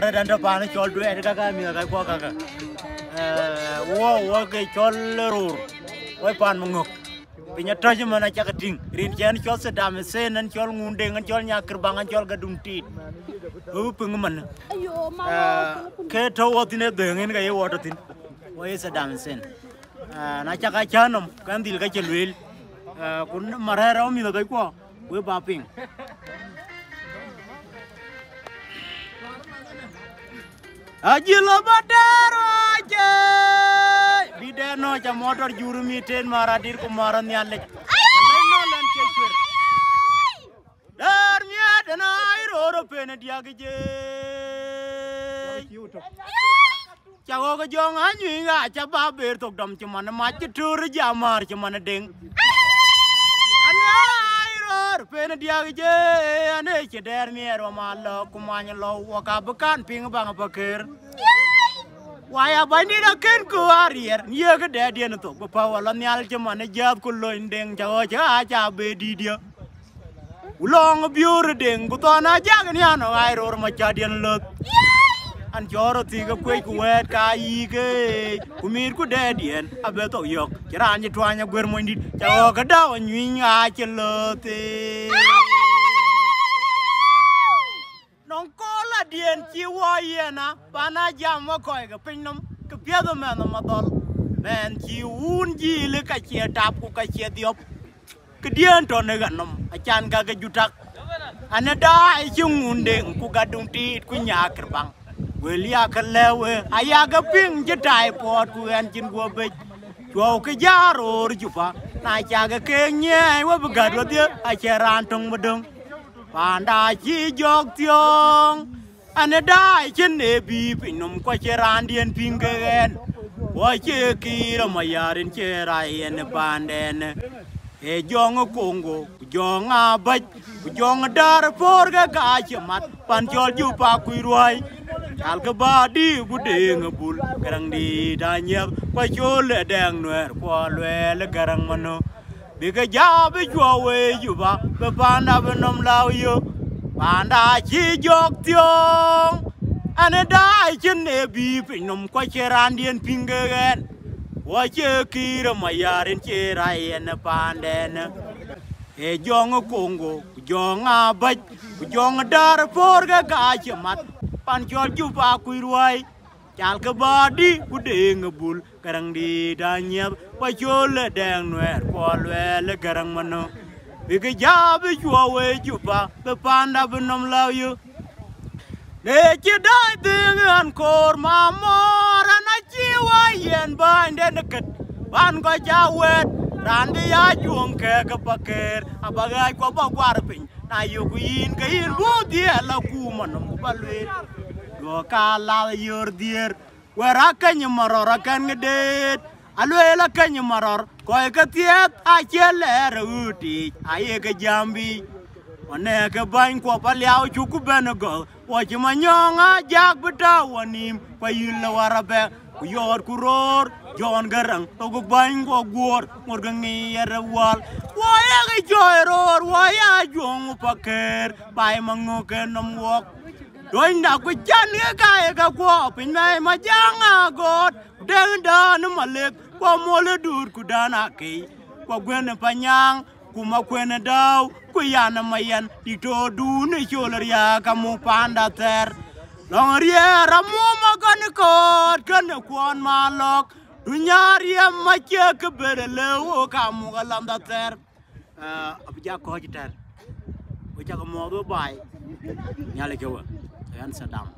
Para danda pana chol du ed kaka mi ka ko kaka. Eh wo wo ke chol rur. Wo pan mangok. Pinya toje mana chaka ting. Rin chen chol se dam se nan chol ngunde ngan chol bangan chol gadung tit. Wo pung man. Ayo, mama. Ke to wo tine dengin ga ye wo to tin. Wo ye se dam sen. Eh na chaka chanom kan dil ka. Eh kun marera mi da ko. Wo ba Ajilo badaro aje. Bideno cha motor juru miten maradir kumaran nyalle. Laino lan kekir. Dar mia dana iro ro pene diage je. Ko jong ba ber tok dam ma chitur jamar iro pene diage je ane che der mier wa malo kumanya lo waka bukan ping bang bakir. Waya da ken ko arier ye ga de de to ko pa wala nyal che man jab ko lo ndeng cha o cha cha be di dia. Ulong biur deng ko to na jag ni ano ai ro ma cha dien lot. An choro ti ga kwe ku wet ka yi ge ku dien abe to yok. Chara ni twanya gwer mo ndi cha o ga da wa nyi nga che lo te. non kola dien chi wo yena pana jam wa koy ga pinnum ke piedo men ma dol men chi un ka che tap ka diop. Ke dien to ne ga nom a chan ga ga jutak. Ana da ai chi ngunde ku ga dung ti ku nya ker bang we lia ka lewe aya ga ping je tai pot ku en chin go be Chwa ke jaro ju pa na cha ga ke nye wa bu ga do dia a che ran tong badung Panda chi jok tiong Ane dai chen ne bi pinum kwa che randien pingen Wa che kira mayarin che rai ene panden E jong kongo jong abaj jong dar por ga ga che mat pan chol ju pa kui ruai Al ka ba di bu de ngabul garang di da nyep kwa chole dang nwer kwa lwele garang mano bika ja bi chwa we juba be panda be nom lao yo panda chi jok tiong ane dai chen ne bi pi nom kwa cheran dien pingen wa che kira mayarin che rai ene panden e jong kongo jong abaj jong dar por ga ga che mat pan chol juba kui ruai. Chal ka badi ku deng bul karang di danyab pa chole deng nwer ko le garang mano bi ga jab chwa we juba be panda be nom law yu ne chi dai ding an kor ma mor na chi wa yen ban de ne ket ban ko ja wet ran di ya juong ke ka paker abaga ko ba kwar pin na yu ku yin ka yin bu di la ku manom ba le go ka la yor dier wera kany maror akan ngedet alwela kany maror koy ka tiet acheler uti aye ka jambi wane ka bany ko paliao chuku benego wachi manyonga jak beta wanim pa yilla warabe ku yor ku jon garang to gu bany ko gwor morga ngiyere wal. Waya ga joy ror waya jong paker bai mango ke nom wok. Doin da ku chan ga ka ga ko pin mai ma janga got. Den da malek ko mole dur ku dana ke ko gwen panyang ku ma kwen daw ku yana mayan di to du ne choler ya ka mu panda ter. Long riera mu ma kan ko kan kwon ma lok du nyari ma che ke bere le o ka mu ga lam da ter. Eh abja ko ji ter. O cha ko mo do bai. Nyale ke wa yan sadam